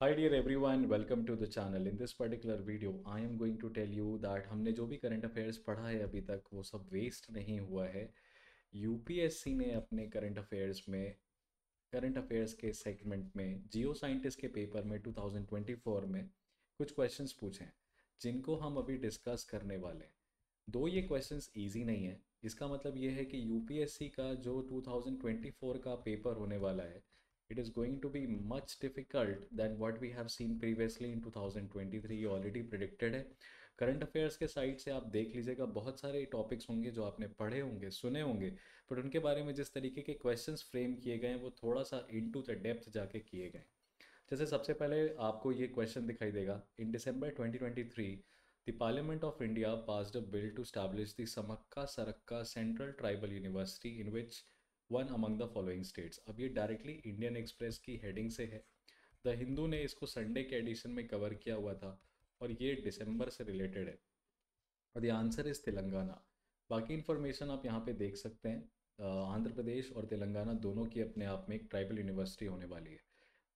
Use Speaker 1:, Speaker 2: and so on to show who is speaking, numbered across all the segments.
Speaker 1: Hi dear everyone, welcome to the channel. In this particular video, I am going to tell you that हमने जो भी current affairs पढ़ा है अभी तक वो सब वेस्ट नहीं हुआ है। यूपीएससी ने अपने करंट अफेयर्स में करंट अफेयर्स के सेगमेंट में जियो साइंटिस्ट के पेपर में 2024 में कुछ क्वेश्चंस पूछे हैं जिनको हम अभी डिस्कस करने वाले हैं। दो ये क्वेश्चंस इजी नहीं है। इसका मतलब ये है कि यूपीएससी का जो 2024 का पेपर होने वाला है it is going to be much difficult than what we have seen previously in 2023 ये ऑलरेडी प्रिडिक्टेड है। करंट अफेयर्स के साइड से आप देख लीजिएगा, बहुत सारे टॉपिक्स होंगे जो आपने पढ़े होंगे, सुने होंगे। बट उनके बारे में जिस तरीके के क्वेश्चंस फ्रेम किए गए हैं, वो थोड़ा सा इन टू द डेप्थ जाके किए गए जैसे सबसे पहले आपको ये क्वेश्चन दिखाई देगा। In December 2023 the parliament of India passed a bill to establish the Sammakka Sarakka central tribal university in which one among the following states अब ये डायरेक्टली इंडियन एक्सप्रेस की हेडिंग से है। द हिंदू ने इसको संडे के एडिशन में cover किया हुआ था और ये दिसंबर से रिलेटेड है। और द आंसर इज़ तेलंगाना बाकी इन्फॉर्मेशन आप यहाँ पे देख सकते हैं। आंध्र प्रदेश और तेलंगाना दोनों की अपने आप में एक ट्राइबल यूनिवर्सिटी होने वाली है।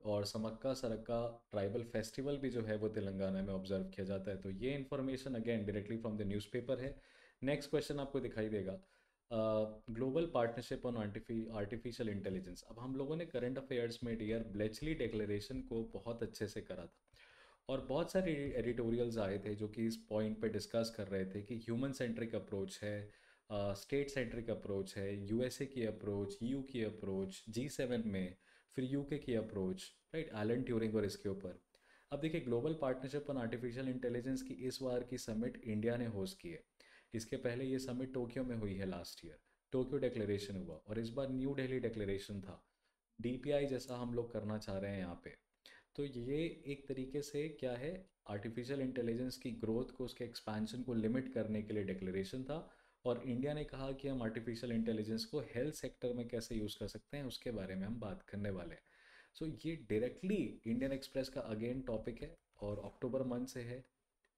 Speaker 1: और समक्का सरक्का ट्राइबल फेस्टिवल भी जो है वो तेलंगाना में ऑब्ज़र्व किया जाता है। तो ये information again directly from the newspaper है। नेक्स्ट क्वेश्चन आपको दिखाई देगा। Global partnership on artificial intelligence अब हम लोगों ने करंट अफेयर्स में डियर ब्लेचली डिक्लेरेशन को बहुत अच्छे से करा था। और बहुत सारे एडिटोरियल्स आए थे जो कि इस पॉइंट पे डिस्कस कर रहे थे कि ह्यूमन सेंट्रिक अप्रोच है स्टेट सेंट्रिक अप्रोच है यूएसए की अप्रोच यू की अप्रोच जी सेवन में, फिर यूके की अप्रोच राइट एलन ट्यूरिंग और इसके ऊपर। अब देखिए global partnership on artificial intelligence की इस बार की समिट इंडिया ने होस्ट की है। इसके पहले ये समिट टोक्यो में हुई है लास्ट ईयर टोक्यो डिक्लेरेशन हुआ और इस बार न्यू दिल्ली डिक्लेरेशन था। डीपीआई जैसा हम लोग करना चाह रहे हैं यहाँ पे। तो ये एक तरीके से क्या है? आर्टिफिशियल इंटेलिजेंस की ग्रोथ को उसके एक्सपेंशन को लिमिट करने के लिए डिक्लेरेशन था और इंडिया ने कहा कि हम आर्टिफिशियल इंटेलिजेंस को हेल्थ सेक्टर में कैसे यूज़ कर सकते हैं उसके बारे में हम बात करने वाले हैं। सो so, ये डायरेक्टली इंडियन एक्सप्रेस का अगेन टॉपिक है और अक्टूबर मंथ से है।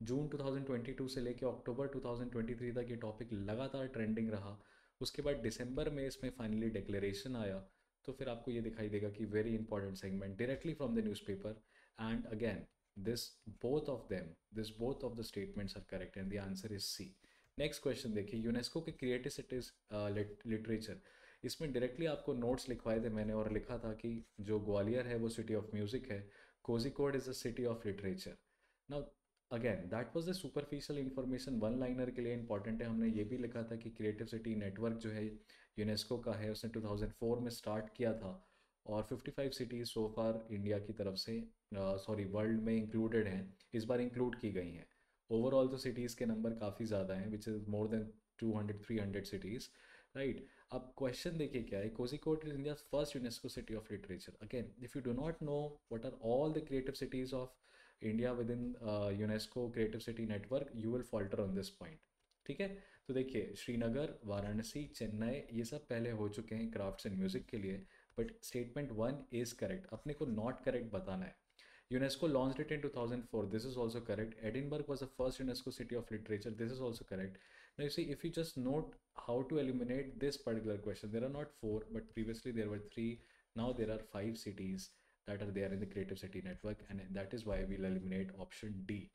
Speaker 1: जून 2022 से लेकर अक्टूबर 2023 तक ये टॉपिक लगातार ट्रेंडिंग रहा। उसके बाद दिसंबर में इसमें फाइनली डिक्लेरेशन आया। तो फिर आपको ये दिखाई देगा कि very important segment directly from the newspaper and again this both of them this both of the statements are correct and the answer is C next question देखिए यूनेस्को के क्रिएटिव सिटीज़ लिटरेचर इसमें directly आपको notes लिखवाए थे मैंने और लिखा था कि जो ग्वालियर है, वो सिटी ऑफ़ म्यूज़िक है। Kozhikode is a city of literature now again that was the superficial information one liner के लिए इंपॉर्टेंट है। हमने ये भी लिखा था कि क्रिएटिव सिटी नेटवर्क जो है यूनेस्को का है उसने 2004 में स्टार्ट किया था। और 55 सिटीज़ सो फार इंडिया की तरफ़ से सॉरी uh, वर्ल्ड में इंक्लूडेड हैं। इस बार इंक्लूड की गई हैं। ओवरऑल तो सिटीज़ के नंबर काफ़ी ज़्यादा हैं which is more than 200 300 cities right अब क्वेश्चन देखिए क्या है। Kozhikode is India first UNESCO city of literature again if you do not know what are all the creative cities of India within UNESCO creative city network you will falter on this point ठीक है? तो देखिए, श्रीनगर, वाराणसी, चेन्नई, ये सब पहले हो चुके हैं क्राफ्ट्स एंड म्यूज़िक के लिए but statement one is correct अपने को नॉट करेक्ट बताना है। UNESCO launch it in two thousand four this is also correct Edinburgh was a first UNESCO city of literature this is also correct no see if you just note how to eliminate this particular question there are not four but previously there are three now there are five cities that are there in the creative city network and that is why we'll eliminate option D.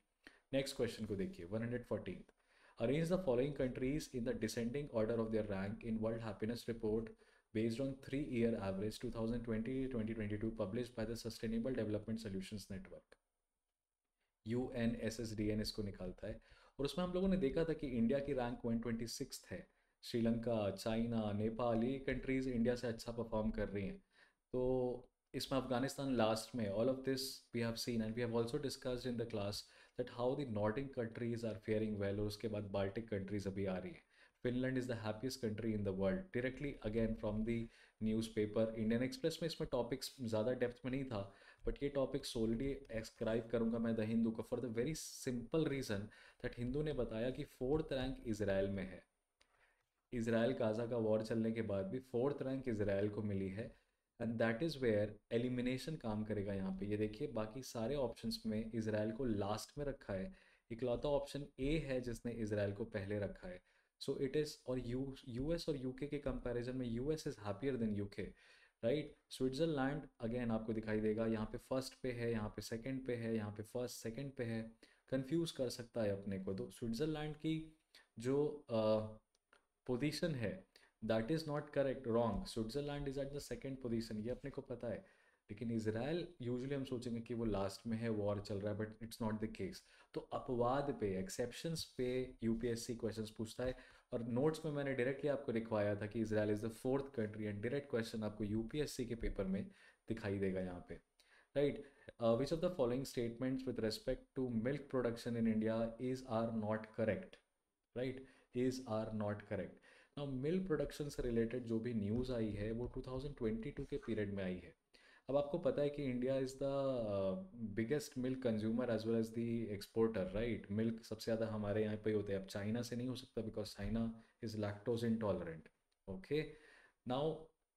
Speaker 1: Next question ko dekhiye 114th. Arrange the following countries in the descending order of their rank in World Happiness Report based on three-year average 2020-2022 published by the Sustainable Development Solutions Network. UNSSDN इसको निकालता है और उसमें हम लोगों ने देखा था कि इंडिया की रैंक 126 है श्रीलंका चाइना नेपाल ये कंट्रीज़ इंडिया से अच्छा परफॉर्म कर रही हैं तो इसमें अफ़गानिस्तान लास्ट में all of this we have seen and we have also discussed in the class that how the Nordic countries are faring well और उसके बाद बाल्टिक कंट्रीज़ अभी आ रही है। Finland is the happiest country in the world directly again from the newspaper Indian Express में इसमें topics ज़्यादा डेप्थ में नहीं था बट ये टॉपिक सोलली एक्सक्राइब करूँगा मैं द हिंदू का for the very simple reason that Hindu ने बताया कि फोर्थ रैंक इसराइल में है। इसराइल गाजा का वॉर चलने के बाद भी फोर्थ रैंक इसराइल को मिली है। And that is where elimination काम करेगा यहाँ पे। ये देखिए, बाकी सारे ऑप्शंस में इसराइल को लास्ट में रखा है। इकलौता ऑप्शन ए है जिसने इसराइल को पहले रखा है। सो इट इज़ और यू यूएस और यूके के कंपैरिजन में US is happier than UK right Switzerland again आपको दिखाई देगा, यहाँ पे फ़र्स्ट पे है, यहाँ पे सेकंड पे है, यहाँ पे फ़र्स्ट सेकंड पे है। कंफ्यूज कर सकता है अपने को। तो स्विट्ज़रलैंड की जो पोजीशन है that is not correct wrong Switzerland is at the second position ये अपने को पता है। लेकिन इसराइल यूजली हम सोचेंगे कि वो लास्ट में है वॉर चल रहा है but it's not the case तो अपवाद पे एक्सेप्शंस पे यूपीएससी क्वेश्चंस पूछता है। और नोट्स में मैंने डायरेक्टली आपको लिखवाया था कि Israel is the fourth country and direct question आपको यूपीएससी के पेपर में दिखाई देगा यहाँ पे। Right which of the following statements with respect to milk production in India is are not correct right is are not correct now milk production से related जो भी न्यूज़ आई है, वो 2022 के पीरियड में आई है। अब आपको पता है कि India is the biggest milk consumer as well as the exporter right milk सबसे ज़्यादा हमारे यहाँ पे होते हैं। अब चाइना से नहीं हो सकता because China is lactose intolerant okay now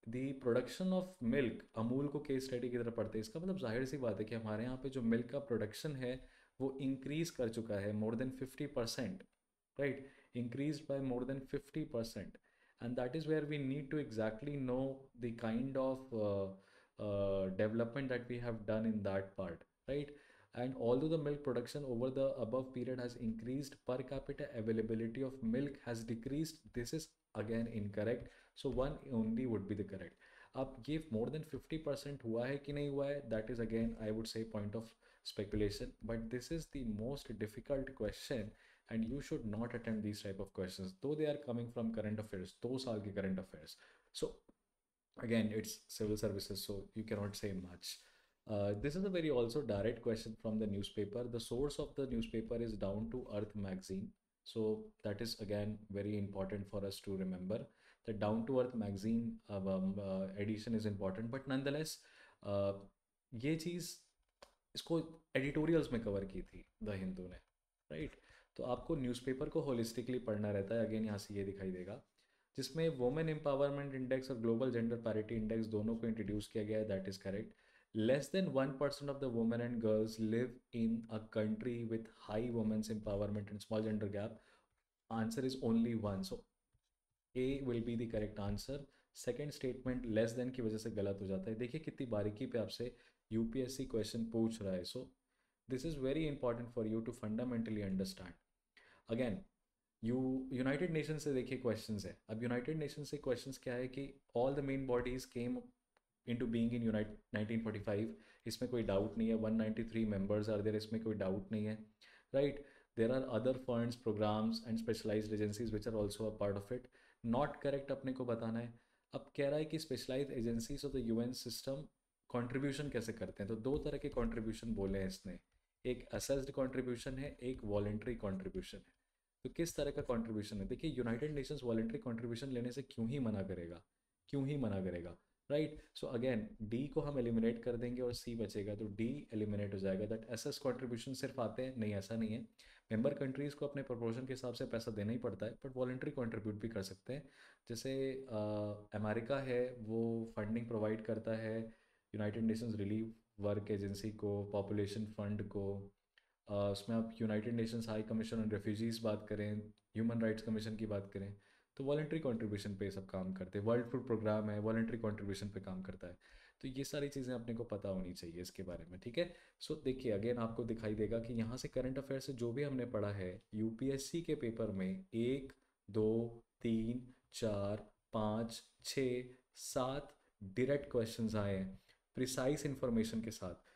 Speaker 1: the production of milk Amul को केस स्टडी की तरफ़ पढ़ते हैं। इसका मतलब ज़ाहिर सी बात है कि हमारे यहाँ पे जो मिल्क का प्रोडक्शन है, वो इंक्रीज कर चुका है more than fifty percent right increase by more than fifty percent and that is where we need to exactly know the kind of uh, development that we have done in that part right and although the milk production over the above period has increased per capita availability of milk has decreased this is again incorrect so one only would be the correct अब ये मोर than fifty percent हुआ है कि नहीं हुआ है that is again I would say point of speculation but this is the most difficult question and you should not attempt these type of questions though they are coming from current affairs those are the current affairs so again it's civil services so you cannot say much uh, this is a very also direct question from the newspaper the source of the newspaper is down to earth magazine so that is again very important for us to remember the down to earth magazine um, uh, edition is important but nonetheless uh, ये चीज़ इसको editorials में cover की थी the Hindu ने right तो आपको newspaper को होलिस्टिकली पढ़ना रहता है। अगेन यहाँ से ये दिखाई देगा। जिसमें वुमेन एम्पावरमेंट इंडेक्स और ग्लोबल जेंडर पैरिटी इंडेक्स दोनों को इंट्रोड्यूस किया गया है। That is correct less than one percent of the women and girls live in a country with high women's empowerment and small gender gap answer is only one so A will be the correct answer second statement less than की वजह से गलत हो जाता है। देखिए कितनी बारीकी पे आपसे यूपीएससी क्वेश्चन पूछ रहा है। So this is very important for you to fundamentally understand again you United Nation से देखिए क्वेश्चन है। अब यूनाइटेड नेशन से क्वेश्चन क्या है कि all the main bodies came into being in unite nineteen इसमें कोई डाउट नहीं है। One ninety three members are there इसमें कोई डाउट नहीं है। Right there are other funds programmes and specialise agencies which are also a part of it not correct अपने को बताना है। अब कह रहा है कि specialise agencies of the UN system contribution कैसे करते हैं? तो दो तरह के कॉन्ट्रीब्यूशन बोले हैं इसने। एक असेस्ड कॉन्ट्रीब्यूशन है, एक वॉलेंट्री कॉन्ट्रीब्यूशन है। तो किस तरह का कॉन्ट्रीब्यूशन है? देखिए यूनाइटेड नेशंस वॉलेंट्री कॉन्ट्रीब्यूशन लेने से क्यों ही मना करेगा? क्यों ही मना करेगा? राइट सो अगेन डी को हम एलिमिनेट कर देंगे और सी बचेगा तो डी एलिमिनेट हो जाएगा। दैट एस एस कॉन्ट्रीब्यूशन सिर्फ़ आते हैं? नहीं ऐसा नहीं है। मेंबर कंट्रीज़ को अपने प्रपोर्शन के हिसाब से पैसा देना ही पड़ता है बट वॉलेंट्री कॉन्ट्रीब्यूट भी कर सकते हैं। जैसे अमेरिका uh, है वो फंडिंग प्रोवाइड करता है। United Nations relief work agency को पॉपुलेशन फंड को उसमें आप United Nations high commission on refugees बात करें ह्यूमन राइट्स कमीशन की बात करें तो वॉल्ट्री कॉन्ट्रीब्यूशन पे सब काम करते हैं। वर्ल्ड फ़ूड प्रोग्राम है वॉल्ट्री कॉन्ट्रीब्यूशन पे काम करता है। तो ये सारी चीज़ें अपने को पता होनी चाहिए इसके बारे में, ठीक है? सो देखिए, अगेन आपको दिखाई देगा कि यहाँ से करंट अफेयर से जो भी हमने पढ़ा है यूपीएससी के पेपर में एक, दो, तीन, चार, पाँच, छ, सात डायरेक्ट क्वेश्चन आए हैं प्रिसाइस इन्फॉर्मेशन के साथ।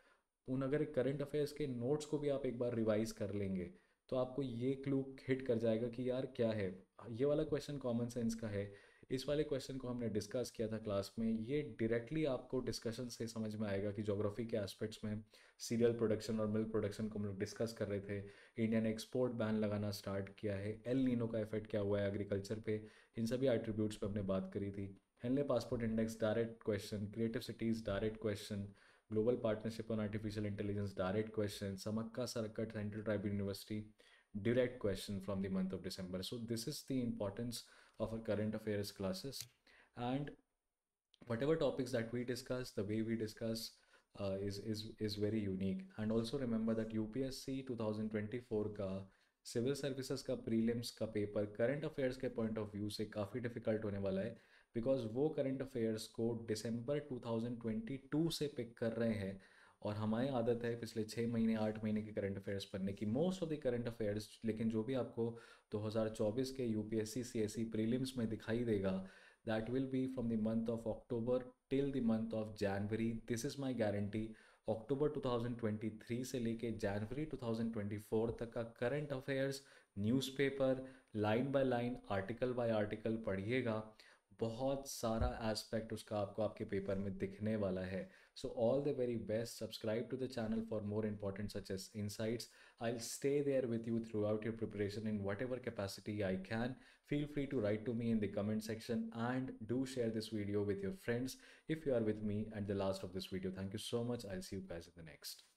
Speaker 1: उन अगर करंट अफेयर्स के नोट्स को भी आप एक बार रिवाइज कर लेंगे तो आपको ये क्लू हिट कर जाएगा कि यार क्या है? ये वाला क्वेश्चन कॉमन सेंस का है। इस वाले क्वेश्चन को हमने डिस्कस किया था क्लास में। ये डायरेक्टली आपको डिस्कशन से समझ में आएगा कि जोग्राफी के एस्पेक्ट्स में सीरियल प्रोडक्शन और मिल्क प्रोडक्शन को हम लोग डिस्कस कर रहे थे। इंडिया ने एक्सपोर्ट बैन लगाना स्टार्ट किया है। एल नीनो का इफ़ेक्ट क्या हुआ है एग्रीकल्चर पे? इन सभी एट्रीब्यूट्स पे हमने बात करी थी। Henley passport index direct question creative cities direct question global partnership on artificial intelligence, direct question, Sammakka Sarakka central tribe university direct question from the month of December so this is the importance of our current affairs classes and whatever topics that we discuss the way we discuss is is is very unique and also remember that U P S C two thousand twenty four का civil services का prelims का paper current affairs के point of view से काफ़ी difficult होने वाला है। Because वो करंट अफेयर्स को दिसंबर 2022 से पिक कर रहे हैं और हमारी आदत है पिछले छः महीने, आठ महीने के करंट अफेयर्स पढ़ने की। Most of the current affairs लेकिन जो भी आपको 2024 के यूपीएससी सीएसई प्रीलिम्स में दिखाई देगा that will be from the month of October till the month of January this is my guarantee October 2023 से लेके जनवरी 2024 तक का current affairs newspaper line by line article by article पढ़िएगा। बहुत सारा एस्पेक्ट उसका आपको आपके पेपर में दिखने वाला है। So all the very best subscribe to the channel for more important such as insights I stay there with you throughout your preparation in whatever capacity I can feel free to write to me in the comment section and do share this video with your friends if you are with me at the last of this video thank you so much I see you pace in the next